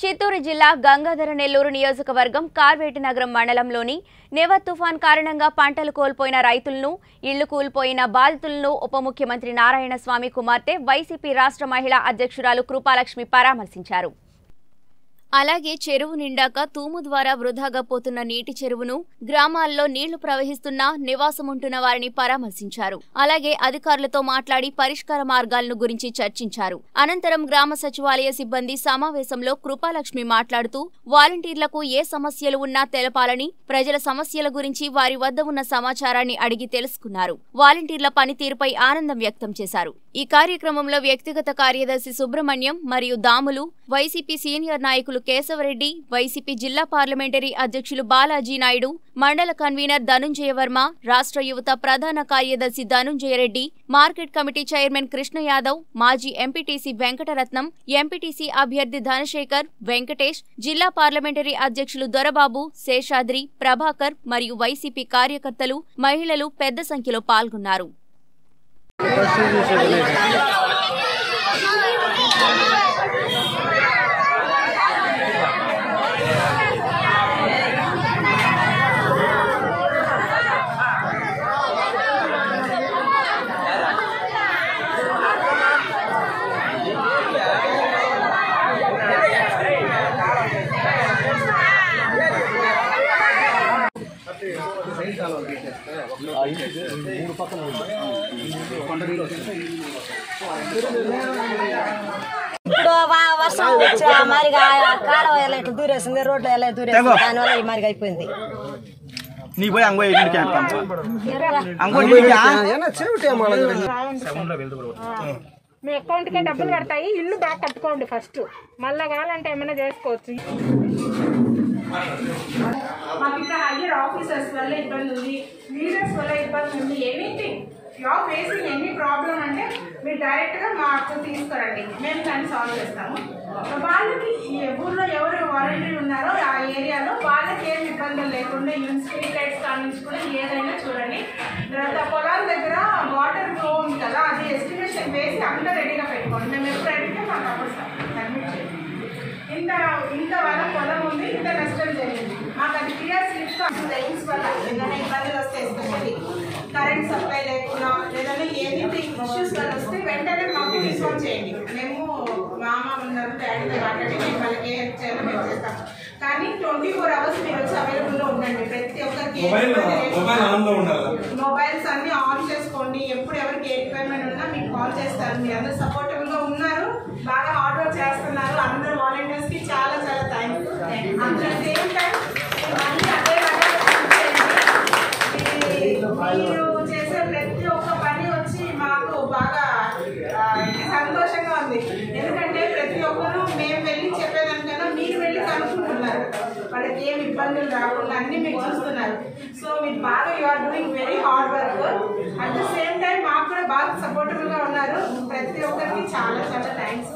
చిత్తూరు జిల్లా గంగాధర నెల్లూరు నియోజకవర్గం కార్వేటి నగరం మండలంలోని నెవ తుఫాన్ కారణంగా పంటలు కోల్పోయిన రైతులను ఇళ్ళు కూలిపోయిన బాధితులను ఉప ముఖ్యమంత్రి నారాయణ స్వామి కుమార్తె వైసీపీ రాష్ట్ర మహిళా అధ్యక్షురాలు కృపాలక్ష్మి పరామర్శించారు. అలాగే చెరువు నిండాక తూము ద్వారా వృధాగా పోతున్న నీటి చెరువును గ్రామాల్లో నీళ్ళు ప్రవహిస్తున్నా నివాసముంటున్న వారిని పరామర్శించారు. అలాగే అధికారులతో మాట్లాడి పరిష్కార మార్గాలను గురించి చర్చించారు. అనంతరం గ్రామ సచివాలయ సిబ్బంది సమావేశంలో కృపాలక్ష్మి మాట్లాడుతూ వాలంటీర్లకు ఏ సమస్యలు ఉన్నా తెలపాలని ప్రజల సమస్యల గురించి వారి వద్ద ఉన్న సమాచారాన్ని అడిగి తెలుసుకున్నారు. వాలంటీర్ల పనితీరుపై ఆనందం వ్యక్తం చేశారు. ఈ కార్యక్రమంలో వ్యక్తిగత కార్యదర్శి సుబ్రహ్మణ్యం మరియు దాములు వైసీపీ సీనియర్ నాయకులు కేశవరెడ్డి వైసీపీ జిల్లా పార్లమెంటరీ అధ్యక్షులు బాలాజీ నాయుడు మండల కన్వీనర్ ధనుంజయ వర్మ రాష్ట్ర యువత ప్రధాన కార్యదర్శి Dhanunjaya Reddy market committee chairman Krishna Yadav మాజీ ఎంపీటీసీ వెంకటరత్నం ఎంపీటీసీ అభ్యర్థి ధనశేఖర్ వెంకటేష్ జిల్లా పార్లమెంటరీ అధ్యక్షులు దొరబాబు శేషాద్రి ప్రభాకర్ మరియు వైసీపీ కార్యకర్తలు మహిళలు పెద్ద సంఖ్యలో పాల్గొన్నారు. మూడు పక్కన వర్షం వచ్చి దూరేసింది ఎలా డబ్బులు కడతాయి ఇల్లు బాగా కట్టుకోండి ఫస్ట్. మళ్ళీ కావాలంటే ఏమైనా చేసుకోవచ్చు. మాకు ఇక్కడ హయ్యర్ ఆఫీసర్స్ వల్ల ఇబ్బంది ఉంది లీడర్స్ వల్ల ఇబ్బంది ఉంది. ఏమిటి యూ ఫేసింగ్ ఎనీ ప్రాబ్లం అంటే మీరు డైరెక్ట్గా మాకు తీసుకురండి. మేము దాన్ని సాల్వ్ చేస్తాము. వాళ్ళకి ఊర్లో ఎవరు వాలంటీర్ ఉన్నారో ఆ ఏరియాలో వాళ్ళకి ఏం ఇబ్బందులు లేకుండా ఈవెన్ స్ట్రీట్ లైట్స్ కానించుకుని ఏదైనా చూడండి. తర్వాత పొలాల దగ్గర వాటర్ ఫ్లో ఉంది కదా అది ఎస్టిమేషన్ వేసి అంతా రెడీగా పెట్టుకోండి. మేము ఎప్పుడు అడిగితే మాకు అప్పుడు సబ్మిట్ చేయండి ఇంత ఇంత వరం పొలం ఉంది ఇంత నష్టం జరిగింది. మాకు అది క్లియర్ స్లిప్స్ రైన్స్ వల్ల ఏదైనా ఇబ్బందులు వస్తే ఎస్పెషల్లీ కరెంట్ సప్లై లేకుండా లేదంటే ఎనీథింగ్ ఇష్యూస్ వల్ల వస్తే వెంటనే మాకు ఇన్ఫార్మ్ చేయండి. మేము మామ ఉన్నారు డాడీతో మాట్లాడి మేము వాళ్ళకి హెల్ప్ చేయాలో మేము చేస్తాం. కానీ ట్వంటీ ఫోర్ అవర్స్ మీరు వచ్చి అవైలబుల్లో ఉండండి. ప్రతి ఒక్కరికి మొబైల్స్ అన్ని ఆన్ చేసుకోండి. ఎప్పుడు ఎవరికి ఏ రిక్వైర్మెంట్ ఉన్నా మీకు కాల్ చేస్తారు. మీరు అందరూ సపోర్టబుల్గా ఉన్నారు. బాగా హార్డ్ వర్క్ చేస్తున్నారు. అందరు వాలంటీర్స్కి చాలా చాలా థ్యాంక్స్ అందరూ సేమ్ టైం మళ్ళీ అదే మీరు చేసే ప్రతి ఒక్క పని వచ్చి మాకు బాగా ఆ, సంతోషంగా ఉంది ఎందుకంటే ప్రతి ఒక్కరు మేము వెళ్ళి చెప్పేదానికన్నా మీరు వెళ్ళి కనుక్కుంటున్నారు వాళ్ళకి ఏం ఇబ్బందులు రాకుండా అన్ని మీరు చూస్తున్నారు. సో మీరు బాగా you are doing very hard work at the same time మాకు కూడా బాగా సపోర్టబుల్గా ఉన్నారు. ప్రతి ఒక్కరికి చాలా చాలా థ్యాంక్స్